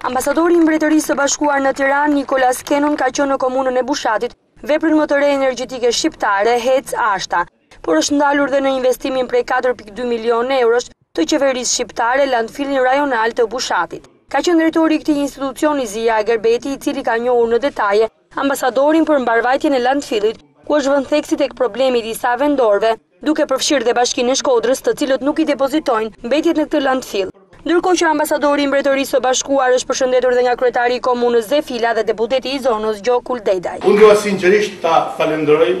Ambasadori i Mbretërisë së Bashkuar në Tiranë, Nicholas Cannon ka qenë në komunën e Bushatit, veprën më të re energjetike shqiptare, Hec Ashta, por është ndalur dhe në investimin prej katër pikë dy milionë eurosh të qeverisë shqiptare landfillin rajonal të Bushatit. Ka qenë drejtori i këtij institucioni Zija Gerbeti i cili ka njohur në detaje ambasadorin për mbarëvajtjen e landfillit, ku është vënë theksi tek problemi i disa vendorëve, duke përfshirë dhe Bashkinë e Shkodrës, të cilët nuk i depozitojnë mbetjet në këtë landfill. Ndërkohë që ambasadori i Mbretërisë së Bashkuar është përshëndetur dhe nga kryetari i komunës Zef Hila dhe deputeti i zonës, Gjok Uldedaj. Unë dua sinqerisht ta falënderoj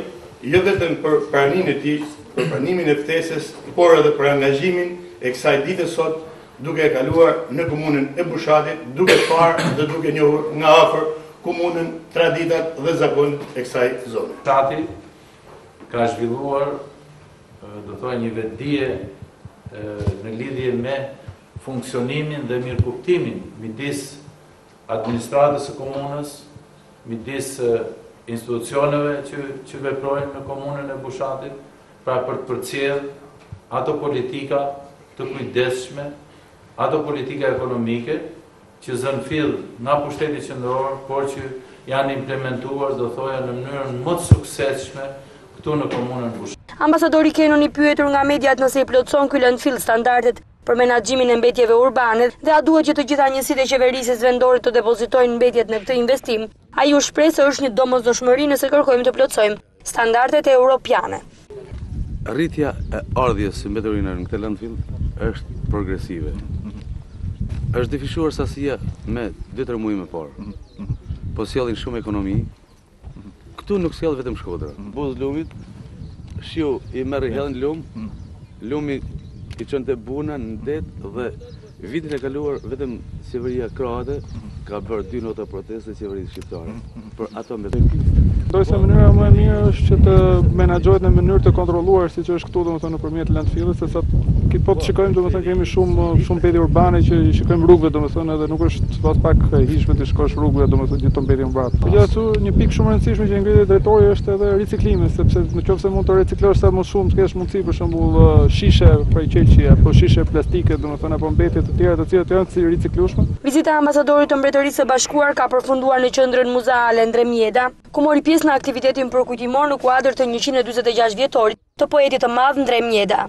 jo vetëm për praninë e tij, për pranimin e ftesës, por edhe për angazhimin e kësaj dite sot duke e kaluar në komunën e Bushatit, duke parë dhe duke njohur nga afër komunën, traditat dhe zakonet e kësaj zone. Bushati ka zhvilluar, do thoja, një vetëdije në lidhje me funksionimin dhe mirëkuptimin midis administratës së komunës, midis institucioneve që veprojnë në komunën e Bushatit, pra për të përcjellë ato politika të kujdesshme, ato politika ekonomike që zënë fill nga pushteti qendror, por që janë implementuar, do thoja, në mënyrën më të suksesshme këtu në komunën Bushat. Ambasadori Cannon i pyetur nga mediat nëse i plotëson ky landfill standardet për menaxhimin e mbetjeve urbane dhe a duhet që të gjitha njësitë e qeverisjes vendore të depozitojnë mbetjet në këtë investim, ai u shpreh se është një domosdoshmëri nëse kërkojmë të plotësojmë standardet europiane. Rritja e ardhjes së mbeturinave në këtë landfill është progresive. Është dyfishuar sasia me 2-3 muaj më parë. Po sjellin shumë komuna. Këtu nuk sjell vetëm Shkodra. Buzë lumit, shiu i merr i hedh në lum, lumi i çon te Buna në det dhe Vitin e kaluar vetëm qeveria kroate ka bërë dy nota proteste qeverisë shqiptare për ato mbeturina. Domethënë mënyra më e mirë është që të menaxhohet në mënyrë të kontrolluar siç është këtu domethënë nëpërmjet landfillit sepse po të shikojmë domethënë kemi shumë shumë mbetje urbane që i shikojmë rrugëve domethënë edhe nuk është aspak e hijshme të shikosh rrugëve domethënë gjithë këto mbetje urbane. Po gjithashtu një pikë shumë e rëndësishme që e ngriti drejtori është edhe riciklimi sepse nëse mund të riciklosh sa më shumë të kesh si për shembull shishe prej qelqi apo shishe plastike, domethënë apo mbetje të tjera të cilat janë të riciklueshme. Vizita e ambasadorit të Mbretërisë së Bashkuar ka përfunduar në Qendrën Muzeale Ndre Mjeda, ku mori pjesë në aktivitetin përkujtimor në kuadër të njëqind e dyzet e gjashtë vjetorit të poetit të madh Ndre Mjeda.